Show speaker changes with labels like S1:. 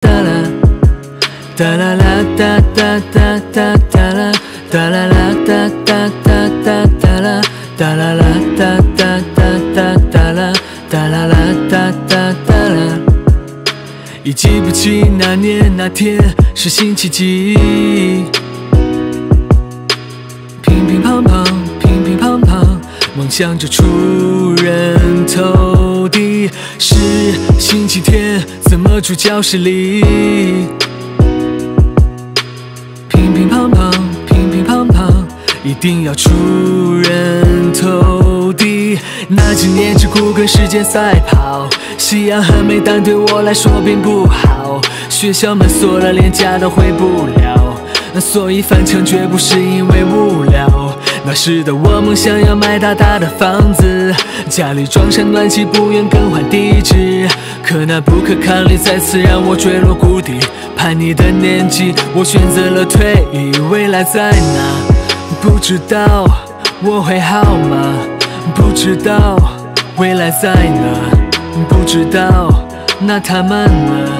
S1: 哒啦哒啦啦哒哒哒哒哒啦哒啦啦哒哒哒哒哒啦哒啦啦哒哒哒哒哒啦哒啦啦哒哒哒啦。已记不起那年那天是星期几，乒乒乓乓，乒乒乓乓，梦想着出人头何处教室里？乒乒乓乓，乒乒乓乓，一定要出人头地。那几年只顾跟时间赛跑，夕阳很美，但对我来说并不好。学校门锁了，连家都回不了，所以返程绝不是因为无聊。那时的我梦想要买大大的房子，家里装上暖气，不愿更换地址。可那不可抗力再次让我坠落谷底。叛逆的年纪，我选择了退役，未来在哪？不知道我会好吗？不知道未来在哪？不知道那他们呢？